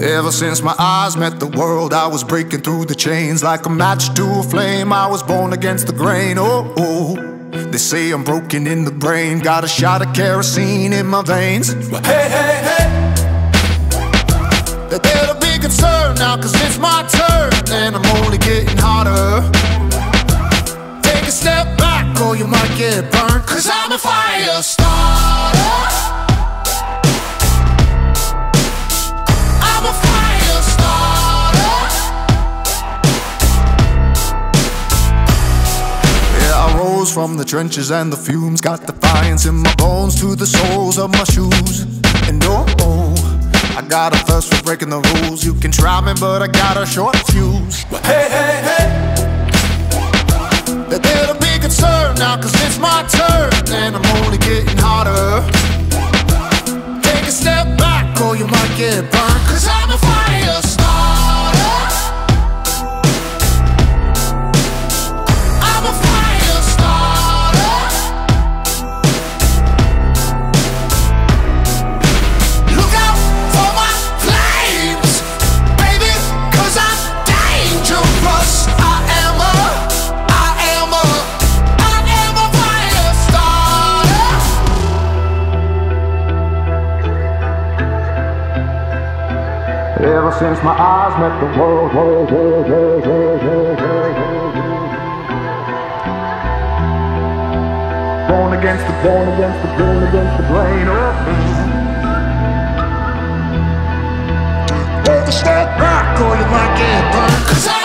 Ever since my eyes met the world, I was breaking through the chains like a match to a flame. I was born against the grain. Oh, oh. They say I'm broken in the brain, got a shot of kerosene in my veins. But hey, hey, hey. They better be concerned now, cause it's my turn, and I'm only getting hotter. Take a step back, or you might get burned, cause I'm a fire starter. From the trenches and the fumes Got defiance in my bones to the soles of my shoes. And oh, oh I got a thirst for breaking the rules. You can try me, but I got a short fuse. But hey, hey, hey. They better be concerned now Cause it's my turn And I'm only getting hotter. Take a step back or you might get burned Cause I'm a fire Ever since my eyes met the world, world, world, world, world, world, world, world. Born against the, born against the, born against the brain. Oh. Take a step back or you might get burned.